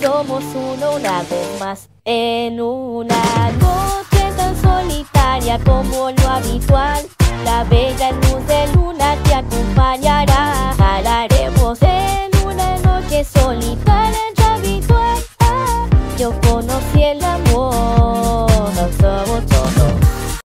somos uno una vez más en una noche tan solitaria como lo habitual. La bella luz de luna te acompañará. Jalaremos en una noche solitaria ya habitual. Ah, yo